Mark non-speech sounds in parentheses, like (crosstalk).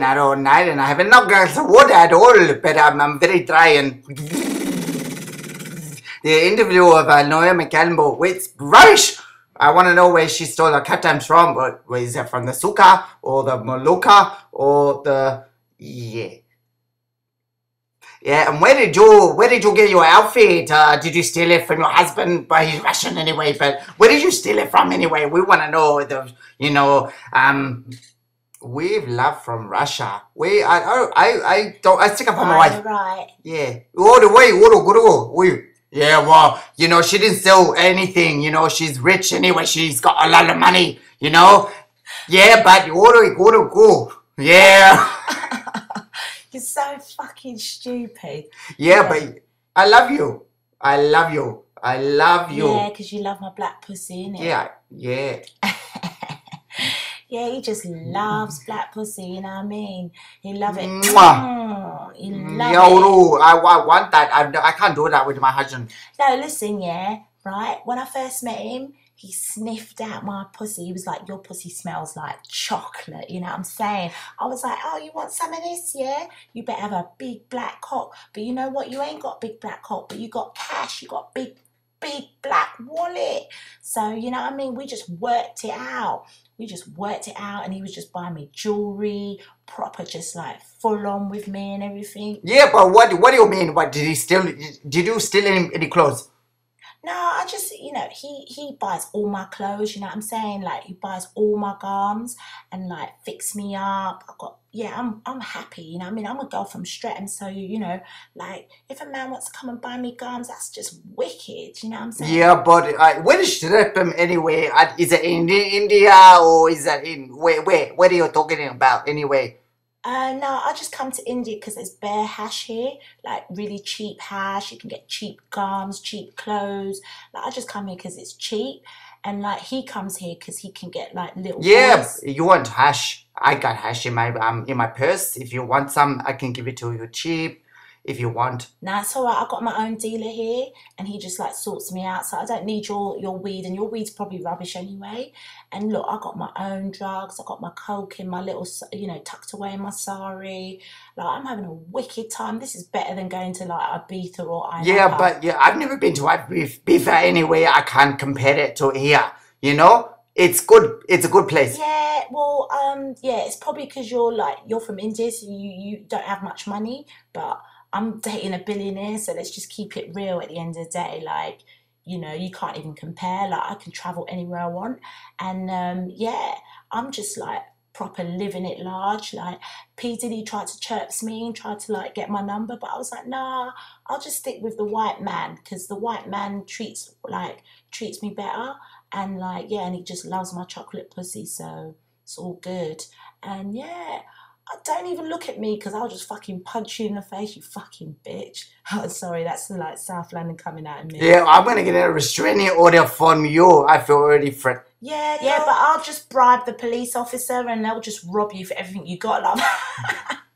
out all night and I haven't no glass of water at all, but I'm, I'm very dry and the interview of uh, Noah McCallum, it's rubbish. I want to know where she stole her cuttimes from. But is it from the Suka or the Molucca or the yeah? Yeah, and where did you where did you get your outfit? Uh, did you steal it from your husband? But he's Russian anyway. But where did you steal it from anyway? We want to know the you know um. We've love from Russia. We I I I, I don't I stick up for my Right. Yeah. All the way, all the. Yeah, well, you know, she didn't sell anything. You know, she's rich anyway. She's got a lot of money. You know. Yeah, but all the go. Yeah. (laughs) You're so fucking stupid. Yeah, but I love you. I love you. I love you. Yeah, because you love my black pussy, innit? Yeah, yeah. Yeah, he just loves black pussy, you know what I mean? He love it. Mwah. Mm, he love Yo, it. I, I want that. I, I can't do that with my husband. No, listen, yeah, right? When I first met him, he sniffed out my pussy. He was like, Your pussy smells like chocolate, you know what I'm saying? I was like, Oh, you want some of this, yeah? You better have a big black cock. But you know what? You ain't got big black cock, but you got cash, you got big, big black wallet. So, you know I mean? We just worked it out. We just worked it out, and he was just buying me jewelry, proper, just like full on with me and everything. Yeah, but what what do you mean? What did he steal? Did you steal any, any clothes? No, I just you know he he buys all my clothes. You know what I'm saying? Like he buys all my garms and like fix me up. I got yeah, I'm I'm happy. You know, I mean, I'm a girl from Streatham, so you know, like if a man wants to come and buy me garms, that's just wicked. You know what I'm saying? Yeah, but uh, where is Shripham anyway? Is it in India or is that in where? Where? What are you talking about anyway? Uh, no, I just come to India because there's bare hash here, like really cheap hash. You can get cheap garms, cheap clothes. Like I just come here because it's cheap, and like he comes here because he can get like little Yeah, boys. you want hash? I got hash in my um in my purse. If you want some, I can give it to you cheap. If you want. Nah, it's alright. I've got my own dealer here, and he just like sorts me out. So I don't need your your weed, and your weed's probably rubbish anyway. And look, I got my own drugs. I got my coke in my little, you know, tucked away in my sari. Like I'm having a wicked time. This is better than going to like Ibiza or Ibiza. Yeah, but yeah, I've never been to Ibiza Ibiza anyway. I can't compare it to here. You know, it's good. It's a good place. Yeah, well, um, yeah, it's probably because you're like you're from India, so you you don't have much money. But I'm dating a billionaire, so let's just keep it real. At the end of the day, like you know, you can't even compare. Like I can travel anywhere I want, and um, yeah, I'm just like proper living it large. Like P Diddy tried to chirps me and tried to like get my number, but I was like, nah, I'll just stick with the white man because the white man treats like treats me better, and like yeah, and he just loves my chocolate pussy, so it's all good. And yeah, don't even look at me because I'll just fucking punch you in the face, you fucking bitch. (laughs) Oh, sorry, that's the like South London coming out of me. Yeah, I'm gonna get a restraining order from you. I feel already threatened. Yeah, yeah, but I'll just bribe the police officer and they'll just rob you for everything you got, love. (laughs)